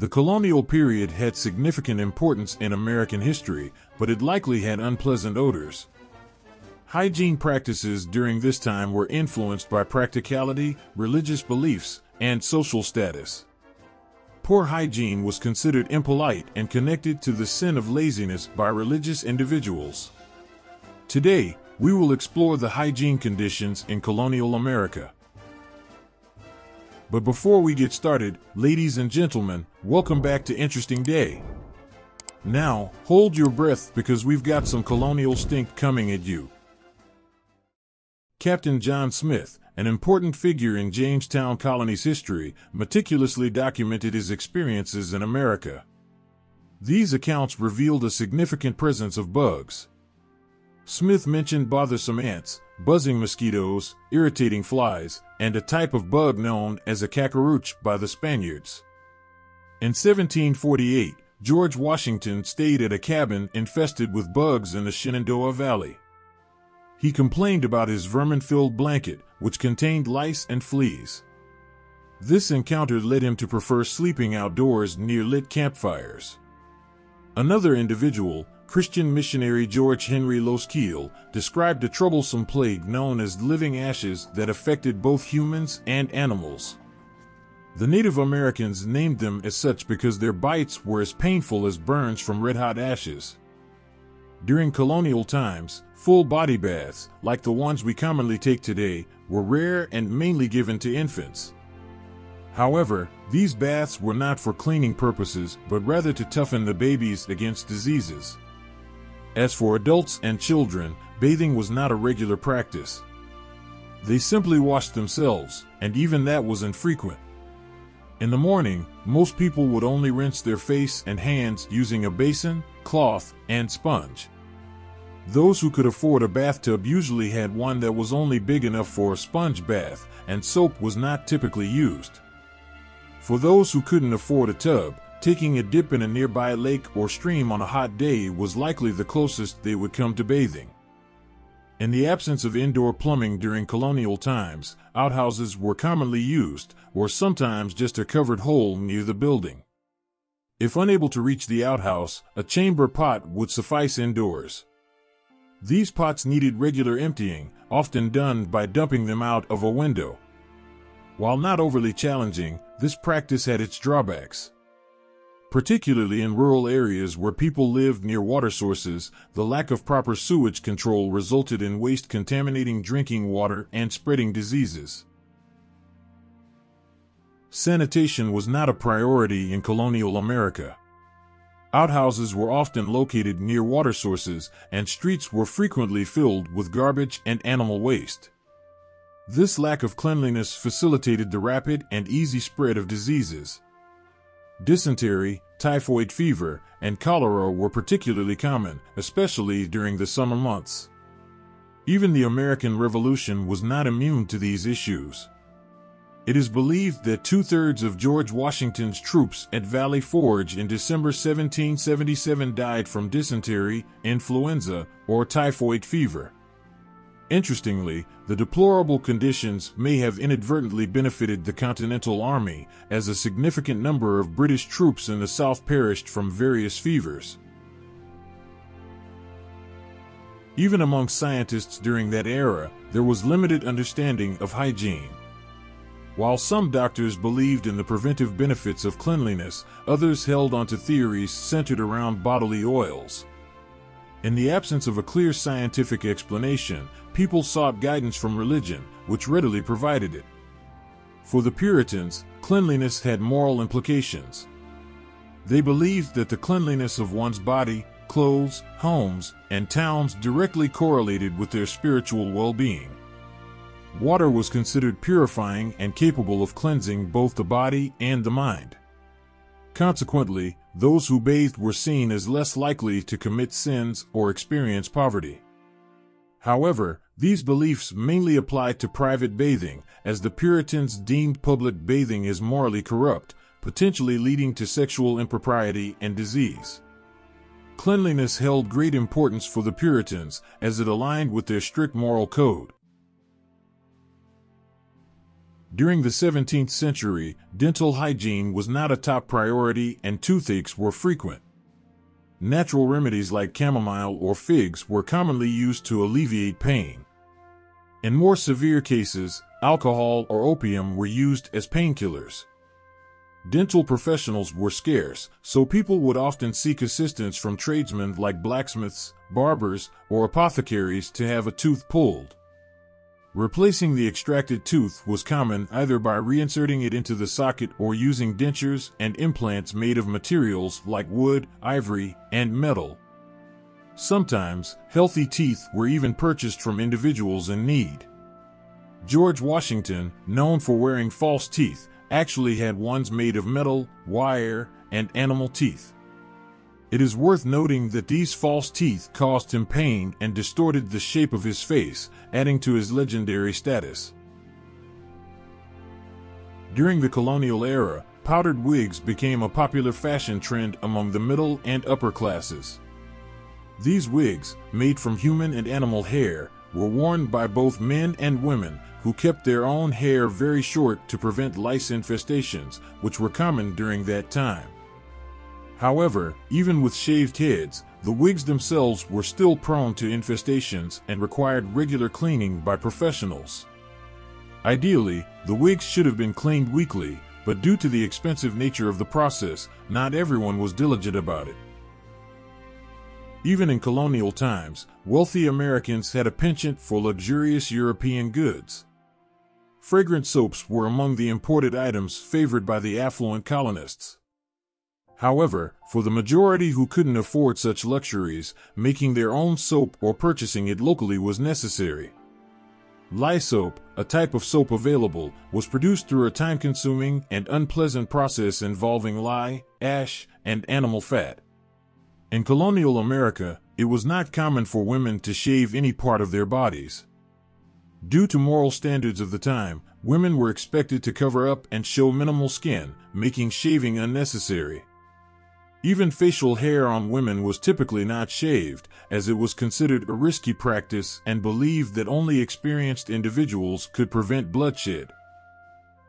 The colonial period had significant importance in American history, but it likely had unpleasant odors. Hygiene practices during this time were influenced by practicality, religious beliefs, and social status. Poor hygiene was considered impolite and connected to the sin of laziness by religious individuals. Today, we will explore the hygiene conditions in colonial America. But before we get started, ladies and gentlemen, welcome back to Interesting Day. Now, hold your breath because we've got some colonial stink coming at you. Captain John Smith, an important figure in Jamestown colony's history, meticulously documented his experiences in America. These accounts revealed a significant presence of bugs. Smith mentioned bothersome ants, buzzing mosquitoes, irritating flies, and a type of bug known as a cacarouche by the Spaniards. In 1748, George Washington stayed at a cabin infested with bugs in the Shenandoah Valley. He complained about his vermin-filled blanket, which contained lice and fleas. This encounter led him to prefer sleeping outdoors near lit campfires. Another individual, Christian missionary George Henry Loskiel described a troublesome plague known as living ashes that affected both humans and animals. The Native Americans named them as such because their bites were as painful as burns from red hot ashes. During colonial times, full body baths, like the ones we commonly take today, were rare and mainly given to infants. However, these baths were not for cleaning purposes, but rather to toughen the babies against diseases. As for adults and children, bathing was not a regular practice. They simply washed themselves, and even that was infrequent. In the morning, most people would only rinse their face and hands using a basin, cloth, and sponge. Those who could afford a bathtub usually had one that was only big enough for a sponge bath, and soap was not typically used. For those who couldn't afford a tub, Taking a dip in a nearby lake or stream on a hot day was likely the closest they would come to bathing. In the absence of indoor plumbing during colonial times, outhouses were commonly used, or sometimes just a covered hole near the building. If unable to reach the outhouse, a chamber pot would suffice indoors. These pots needed regular emptying, often done by dumping them out of a window. While not overly challenging, this practice had its drawbacks. Particularly in rural areas where people lived near water sources, the lack of proper sewage control resulted in waste contaminating drinking water and spreading diseases. Sanitation was not a priority in colonial America. Outhouses were often located near water sources, and streets were frequently filled with garbage and animal waste. This lack of cleanliness facilitated the rapid and easy spread of diseases. Dysentery, typhoid fever, and cholera were particularly common, especially during the summer months. Even the American Revolution was not immune to these issues. It is believed that two thirds of George Washington's troops at Valley Forge in December 1777 died from dysentery, influenza, or typhoid fever. Interestingly, the deplorable conditions may have inadvertently benefited the Continental Army, as a significant number of British troops in the South perished from various fevers. Even among scientists during that era, there was limited understanding of hygiene. While some doctors believed in the preventive benefits of cleanliness, others held onto theories centered around bodily oils. In the absence of a clear scientific explanation, people sought guidance from religion, which readily provided it. For the Puritans, cleanliness had moral implications. They believed that the cleanliness of one's body, clothes, homes, and towns directly correlated with their spiritual well being. Water was considered purifying and capable of cleansing both the body and the mind. Consequently, those who bathed were seen as less likely to commit sins or experience poverty. However, these beliefs mainly applied to private bathing, as the Puritans deemed public bathing as morally corrupt, potentially leading to sexual impropriety and disease. Cleanliness held great importance for the Puritans, as it aligned with their strict moral code. During the 17th century, dental hygiene was not a top priority and toothaches were frequent. Natural remedies like chamomile or figs were commonly used to alleviate pain. In more severe cases, alcohol or opium were used as painkillers. Dental professionals were scarce, so people would often seek assistance from tradesmen like blacksmiths, barbers, or apothecaries to have a tooth pulled. Replacing the extracted tooth was common either by reinserting it into the socket or using dentures and implants made of materials like wood, ivory, and metal. Sometimes, healthy teeth were even purchased from individuals in need. George Washington, known for wearing false teeth, actually had ones made of metal, wire, and animal teeth. It is worth noting that these false teeth caused him pain and distorted the shape of his face, adding to his legendary status. During the colonial era, powdered wigs became a popular fashion trend among the middle and upper classes. These wigs, made from human and animal hair, were worn by both men and women, who kept their own hair very short to prevent lice infestations, which were common during that time. However, even with shaved heads, the wigs themselves were still prone to infestations and required regular cleaning by professionals. Ideally, the wigs should have been cleaned weekly, but due to the expensive nature of the process, not everyone was diligent about it. Even in colonial times, wealthy Americans had a penchant for luxurious European goods. Fragrant soaps were among the imported items favored by the affluent colonists. However, for the majority who couldn't afford such luxuries, making their own soap or purchasing it locally was necessary. Lye soap, a type of soap available, was produced through a time consuming and unpleasant process involving lye, ash, and animal fat. In colonial America, it was not common for women to shave any part of their bodies. Due to moral standards of the time, women were expected to cover up and show minimal skin, making shaving unnecessary. Even facial hair on women was typically not shaved, as it was considered a risky practice and believed that only experienced individuals could prevent bloodshed.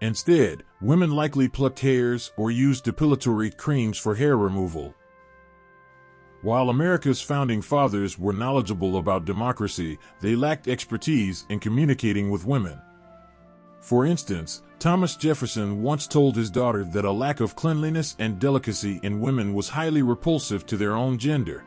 Instead, women likely plucked hairs or used depilatory creams for hair removal. While America's founding fathers were knowledgeable about democracy, they lacked expertise in communicating with women. For instance, Thomas Jefferson once told his daughter that a lack of cleanliness and delicacy in women was highly repulsive to their own gender.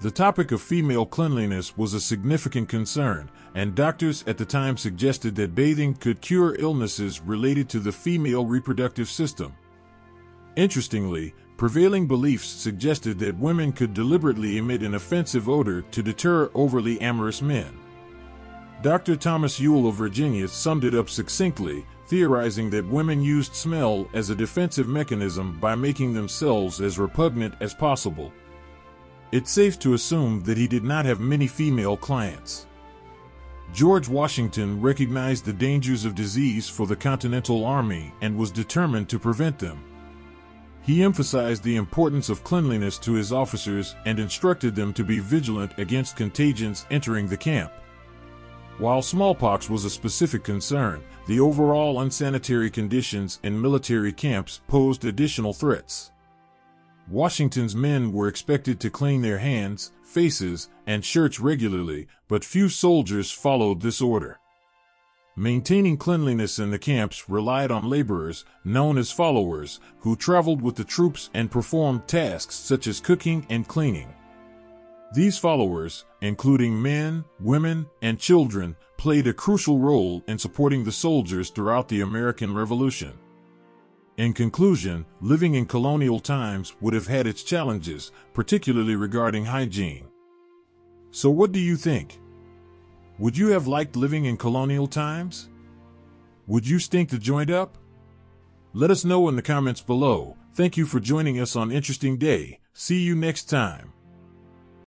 The topic of female cleanliness was a significant concern, and doctors at the time suggested that bathing could cure illnesses related to the female reproductive system. Interestingly, prevailing beliefs suggested that women could deliberately emit an offensive odor to deter overly amorous men. Dr. Thomas Ewell of Virginia summed it up succinctly, theorizing that women used smell as a defensive mechanism by making themselves as repugnant as possible. It's safe to assume that he did not have many female clients. George Washington recognized the dangers of disease for the Continental Army and was determined to prevent them. He emphasized the importance of cleanliness to his officers and instructed them to be vigilant against contagions entering the camp. While smallpox was a specific concern, the overall unsanitary conditions in military camps posed additional threats. Washington's men were expected to clean their hands, faces, and shirts regularly, but few soldiers followed this order. Maintaining cleanliness in the camps relied on laborers, known as followers, who traveled with the troops and performed tasks such as cooking and cleaning. These followers, including men, women, and children, played a crucial role in supporting the soldiers throughout the American Revolution. In conclusion, living in colonial times would have had its challenges, particularly regarding hygiene. So, what do you think? Would you have liked living in colonial times? Would you stink the joint up? Let us know in the comments below. Thank you for joining us on Interesting Day. See you next time.